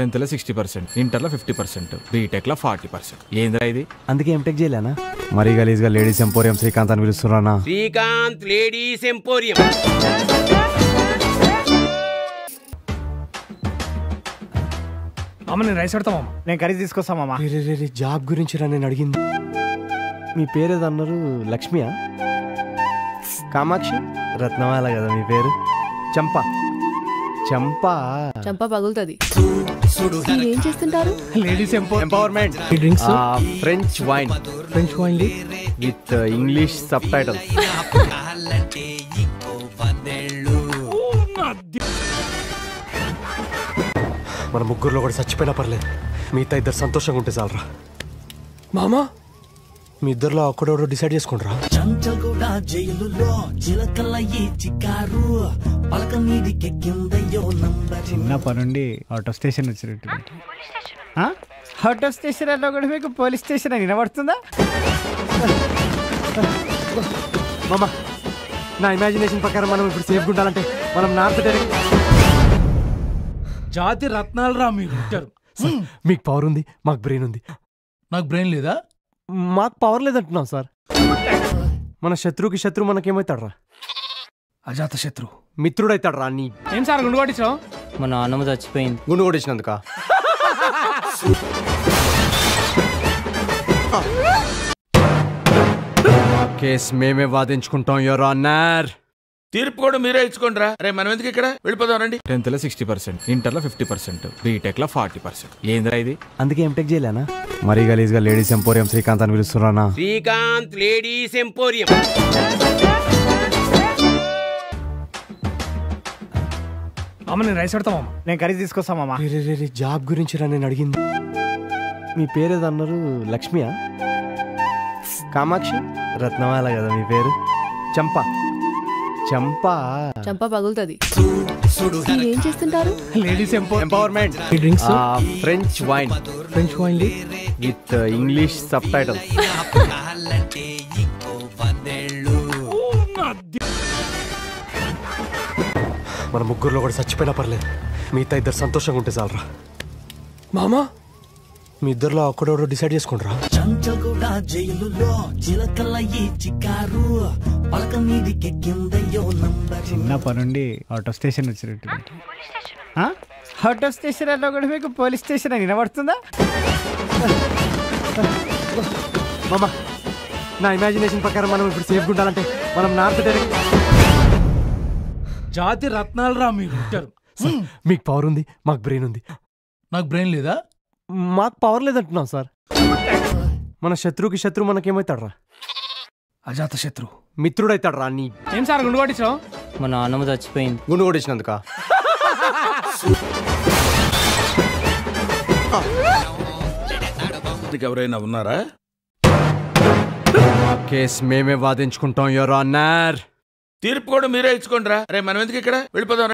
టెన్త్లో sixty percent ఇంటర్లో fifty percent బీటెక్లో ఫార్టీ పర్సెంట్. ఏందిరా ఇది? అందుకే ఎంటెక్ చేయలేనా? మరీ గలీజ్గా లేడీస్ ఎంపోరియం శ్రీకాంత్ అని పిలుస్తున్నానా? Srikanth ladies emporium. అమ్మ నేను రైస్ పెడతామమ్మ నేను కర్రీ తీసుకొస్తామమ్మా రే, రే, రే, రే, జాబ్ గురించి రా నేను అడిగింది. మీ పేరు ఏదో అన్నారు లక్ష్మియా? కామాక్షి? రత్నమాల కదా మీ పేరు. చంప. చంప. చంప పగులుతుంది. మీరేం చేస్తుంటారు? Ladies ఎంపో empowerment drinks? French wine French wine with English subtitle మన ముగ్గురులో కూడా చచ్చిపోయినా పర్లేదు. మిగతా ఇద్దరు సంతోషంగా ఉంటే చాలరా. మామా? మీ ఇద్దరులో ఒక్కడోడో డిసైడ్ చేసుకుంటారా? చంచగూడ జైలులో చిలకలయ్యి చిక్కారు. పలక నీడికెక్కిందయ్యో నంబరు. చిన్నప్పటి నుండి ఆటో స్టేషన్ వచ్చినట్టు? Auto station. అన్నా కూడా మీకు పోలీస్ స్టేషన్ అని వినబడుతుందా? మామ నా ఇమాజినేషన్ ప్రకారం మనం ఇప్పుడు సేఫ్గా ఉండాలంటే మనం నార్త్ డైరెక్ట్ జాతి రత్నాలు రా మీరు? మీకు పవర్ ఉంది మాకు బ్రెయిన్ ఉంది. నాకు బ్రెయిన్ లేదా? మాకు పవర్ లేదంటున్నాం సార్. మన శత్రువుకి శత్రువు మనకేమవుతాడు అజాత శత్రు. మిత్రుడైతాడు రా నీ. ఏం సార్ గుండు కొట్టించావు? మా నాన్నమ్మ చచ్చిపోయింది. గుండు కొట్టించినందుక? కేస్ మేమే వాదించుకుంటాం యువర్ ఆనర్. తీర్పు కూడా మీరే ఇచ్చుకోండి రా రే మనం ఎందుకు ఇక్కడ? వెళ్ళిపోదాం రండి. టెన్త్లో సిక్స్టీ పర్సెంట్ ఇంటర్లో ఫిఫ్టీ పర్సెంట్ బీటెక్లో ఫార్టీ పర్సెంట్ ఏందిరా ఇది? అందుకే ఎంటెక్ చేయలేనా మరీ గలీజ్గా లేడీస్ ఎంపోరియం శ్రీకాంత్ అని పిలుస్తున్నానా? Srikanth ladies emporium. అమ్మ నేను రైస్ పెడతామమ్మ నేను కర్రీ తీసుకొస్తామమ్మా రే, రే, రే, రే, జాబ్ గురించి రా నేను అడిగింది. మీ పేరు ఏదో అన్నారు లక్ష్మియా? కామాక్షి? రత్నమాల కదా మీ పేరు? చంప. చంప. చంప పగులుతుంది. మీరేం చేస్తుంటారు? Ladies ఎంపో empowerment drinks French wine French wine with English subtitle మన ముగ్గురులో కూడా చచ్చిపోయినా పర్లేదు. మిగతా ఇద్దరు సంతోషంగా ఉంటే చాలరా. మామా? మీ ఇద్దరులో ఒక్కడోడో డిసైడ్ చేసుకుంటారా? చంచగూడ జైలులో చిలకలయ్యి చిక్కారు పలక నీడికెక్కిందయ్యో నంబరు. చిన్నప్పటి నుండి ఆటో స్టేషన్ వచ్చినట్టు? Auto station. అన్నా కూడా మీకు పోలీస్ స్టేషన్ అని వినబడుతుందా? మామ నా ఇమాజినేషన్ ప్రకారం మనం ఇప్పుడు సేఫ్గా ఉండాలంటే మనం నార్త్ డైరెక్ట్ జాతి రత్నాలు రా మీరు? మీకు పవర్ ఉంది మాకు బ్రెయిన్ ఉంది. నాకు బ్రెయిన్ లేదా? మాకు పవర్ లేదంటున్నాం సార్. మన శత్రువుకి శత్రువు మనకేమవుతాడు రా అజాత శత్రు మిత్రుడైతాడు రా నీ. ఏం సార్ గుండు కొట్టించావు? మా నాన్నమ్మ చచ్చిపోయింది. గుండు కొట్టించినందుక? ఎవరైనా ఉన్నారా? కేస్ మేమే వాదించుకుంటాం యువర్ ఆనర్. తీర్పు కూడా మీరే ఇచ్చుకోండి రా రే మనం ఎందుకు ఇక్కడ? వెళ్ళిపోదాం